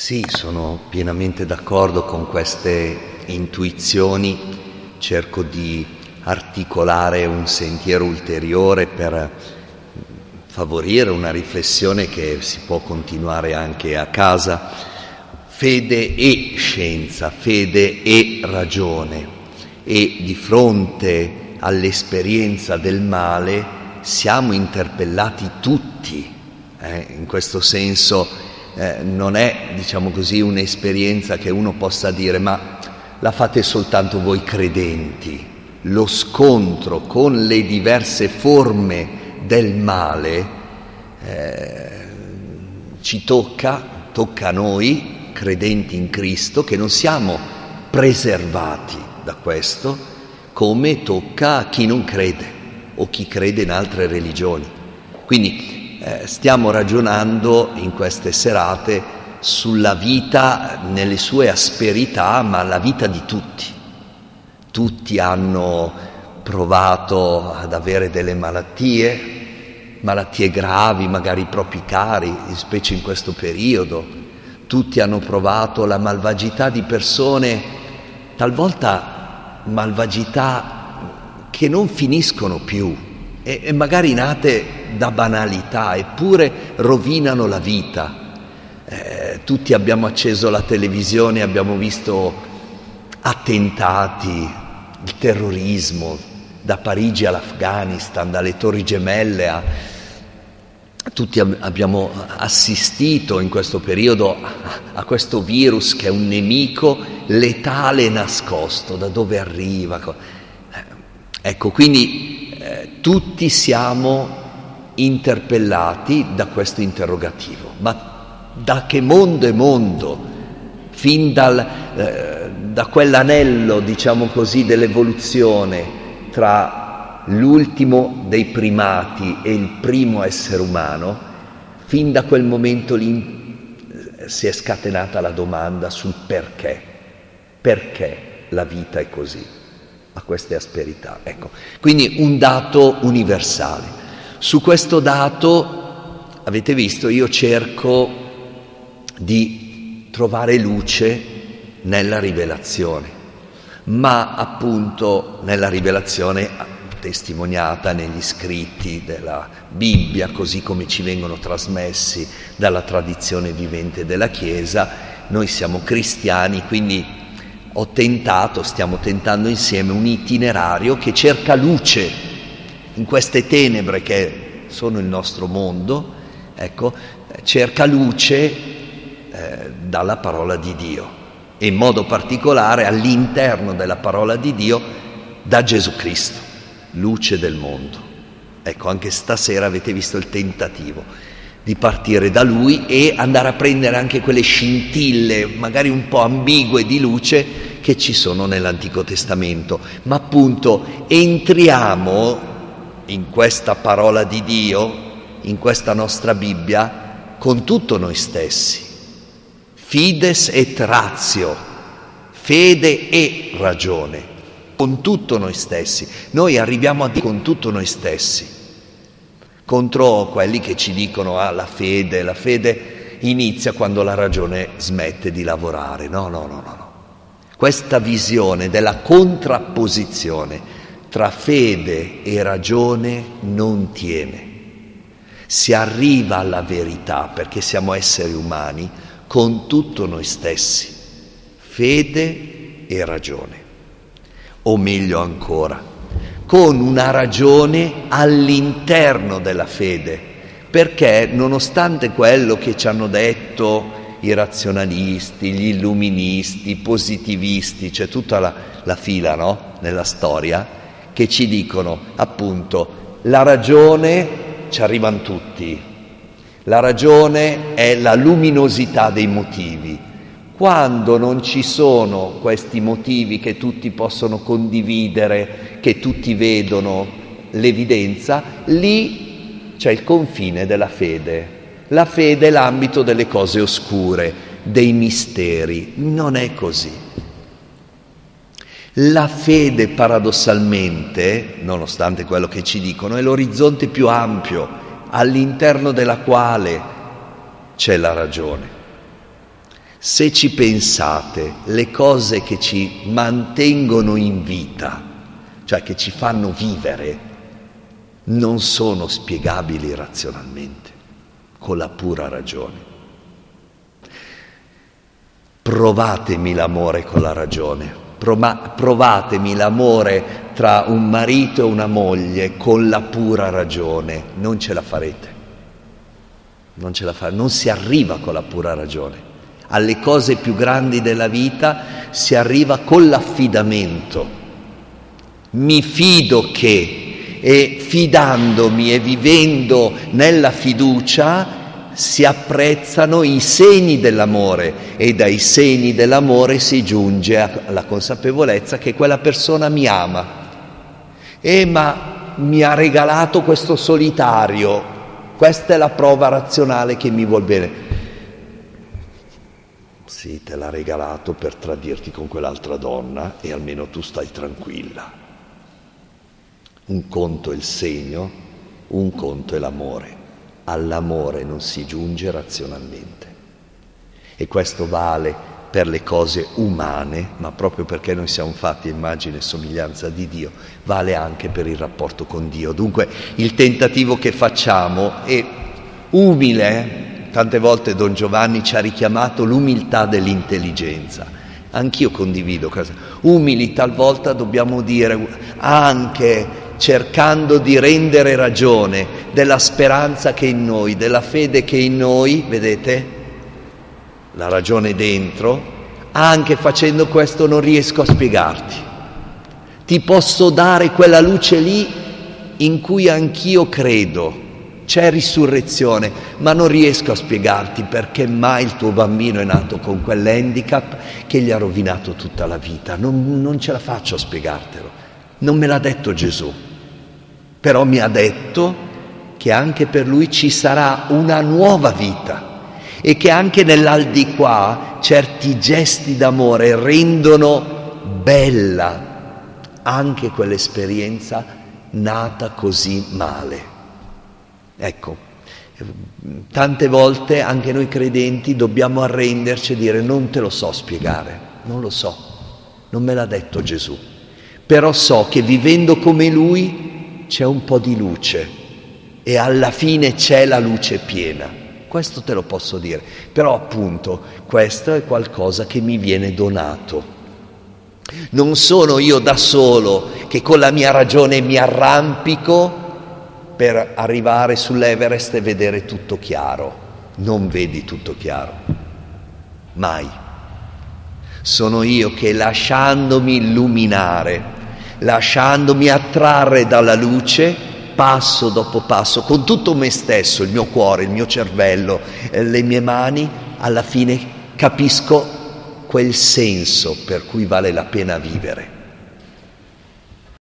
Sì, sono pienamente d'accordo con queste intuizioni, cerco di articolare un sentiero ulteriore per favorire una riflessione che si può continuare anche a casa. Fede e scienza, fede e ragione e di fronte all'esperienza del male siamo interpellati tutti, eh? in questo senso eh, non è, diciamo così, un'esperienza che uno possa dire ma la fate soltanto voi credenti. Lo scontro con le diverse forme del male eh, ci tocca, tocca a noi, credenti in Cristo, che non siamo preservati da questo, come tocca a chi non crede o chi crede in altre religioni. Quindi eh, stiamo ragionando in queste serate sulla vita nelle sue asperità, ma la vita di tutti. Tutti hanno provato ad avere delle malattie, malattie gravi, magari i propri cari, specie in questo periodo. Tutti hanno provato la malvagità di persone, talvolta malvagità che non finiscono più e, e magari nate da banalità, eppure rovinano la vita. Eh, tutti abbiamo acceso la televisione, abbiamo visto attentati, il terrorismo, da Parigi all'Afghanistan, dalle torri gemelle a... Tutti abbiamo assistito in questo periodo a questo virus che è un nemico letale e nascosto, da dove arriva. Eh, ecco, quindi eh, tutti siamo interpellati da questo interrogativo. Ma da che mondo è mondo? Fin dal, eh, da quell'anello, diciamo così, dell'evoluzione tra l'ultimo dei primati e il primo essere umano, fin da quel momento lì eh, si è scatenata la domanda sul perché. Perché la vita è così, a queste asperità? Ecco, quindi un dato universale. Su questo dato, avete visto, io cerco di trovare luce nella rivelazione, ma appunto nella rivelazione testimoniata negli scritti della Bibbia, così come ci vengono trasmessi dalla tradizione vivente della Chiesa. Noi siamo cristiani, quindi ho tentato, stiamo tentando insieme un itinerario che cerca luce in queste tenebre che sono il nostro mondo, ecco, cerca luce eh, dalla parola di Dio e in modo particolare all'interno della parola di Dio da Gesù Cristo, luce del mondo. Ecco, anche stasera avete visto il tentativo di partire da lui e andare a prendere anche quelle scintille, magari un po' ambigue di luce che ci sono nell'Antico Testamento, ma appunto entriamo in questa parola di Dio, in questa nostra Bibbia, con tutto noi stessi. Fides et ratio, fede e ragione, con tutto noi stessi. Noi arriviamo a Dio con tutto noi stessi, contro quelli che ci dicono ah, la fede, la fede inizia quando la ragione smette di lavorare. No, no, no, no. no. Questa visione della contrapposizione tra fede e ragione non tiene. Si arriva alla verità perché siamo esseri umani con tutto noi stessi, fede e ragione. O meglio ancora, con una ragione all'interno della fede, perché nonostante quello che ci hanno detto i razionalisti, gli illuministi, i positivisti, c'è tutta la, la fila no? nella storia, che ci dicono appunto la ragione ci arrivano tutti, la ragione è la luminosità dei motivi. Quando non ci sono questi motivi che tutti possono condividere, che tutti vedono l'evidenza, lì c'è il confine della fede. La fede è l'ambito delle cose oscure, dei misteri. Non è così. La fede paradossalmente, nonostante quello che ci dicono, è l'orizzonte più ampio all'interno della quale c'è la ragione. Se ci pensate, le cose che ci mantengono in vita, cioè che ci fanno vivere, non sono spiegabili razionalmente, con la pura ragione. Provatemi l'amore con la ragione, provatemi l'amore tra un marito e una moglie con la pura ragione, non ce la farete. Non ce la fa, non si arriva con la pura ragione. Alle cose più grandi della vita si arriva con l'affidamento. Mi fido che e fidandomi e vivendo nella fiducia si apprezzano i segni dell'amore e dai segni dell'amore si giunge alla consapevolezza che quella persona mi ama e ma mi ha regalato questo solitario, questa è la prova razionale che mi vuol bene. Sì, te l'ha regalato per tradirti con quell'altra donna e almeno tu stai tranquilla. Un conto è il segno, un conto è l'amore. All'amore non si giunge razionalmente. E questo vale per le cose umane, ma proprio perché noi siamo fatti immagine e somiglianza di Dio, vale anche per il rapporto con Dio. Dunque il tentativo che facciamo è umile, tante volte Don Giovanni ci ha richiamato l'umiltà dell'intelligenza. Anch'io condivido questo. Umili talvolta dobbiamo dire anche cercando di rendere ragione della speranza che è in noi, della fede che è in noi, vedete? la ragione dentro, anche facendo questo non riesco a spiegarti. Ti posso dare quella luce lì in cui anch'io credo. C'è risurrezione, ma non riesco a spiegarti perché mai il tuo bambino è nato con quell'handicap che gli ha rovinato tutta la vita. Non, non ce la faccio a spiegartelo. Non me l'ha detto Gesù, però mi ha detto che anche per lui ci sarà una nuova vita e che anche nell'aldilà certi gesti d'amore rendono bella anche quell'esperienza nata così male. Ecco, tante volte anche noi credenti dobbiamo arrenderci e dire non te lo so spiegare, non lo so, non me l'ha detto Gesù, però so che vivendo come Lui c'è un po' di luce e alla fine c'è la luce piena. Questo te lo posso dire, però appunto questo è qualcosa che mi viene donato. Non sono io da solo che con la mia ragione mi arrampico per arrivare sull'Everest e vedere tutto chiaro. Non vedi tutto chiaro, mai. Sono io che lasciandomi illuminare, lasciandomi attrarre dalla luce, passo dopo passo, con tutto me stesso, il mio cuore, il mio cervello, eh, le mie mani, alla fine capisco quel senso per cui vale la pena vivere.